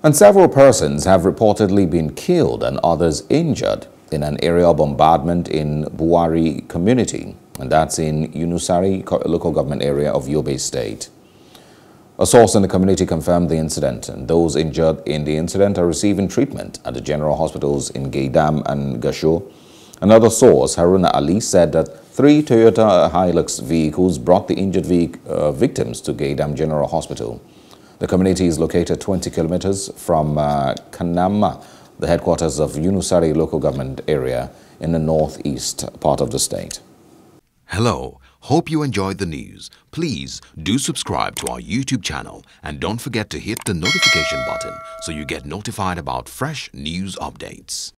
And several persons have reportedly been killed and others injured in an aerial bombardment in Buwari community, and that's in Yunusari local government area of Yobe State. A source in the community confirmed the incident, and those injured in the incident are receiving treatment at the general hospitals in Geidam and Gashua. Another source, Haruna Ali, said that three Toyota Hilux vehicles brought the injured uh, victims to Geidam General Hospital. The community is located 20 kilometers from uh, Kanama, the headquarters of Yunusari local government area in the northeast part of the state. Hello. Hope you enjoyed the news. Please do subscribe to our YouTube channel and don't forget to hit the notification button so you get notified about fresh news updates.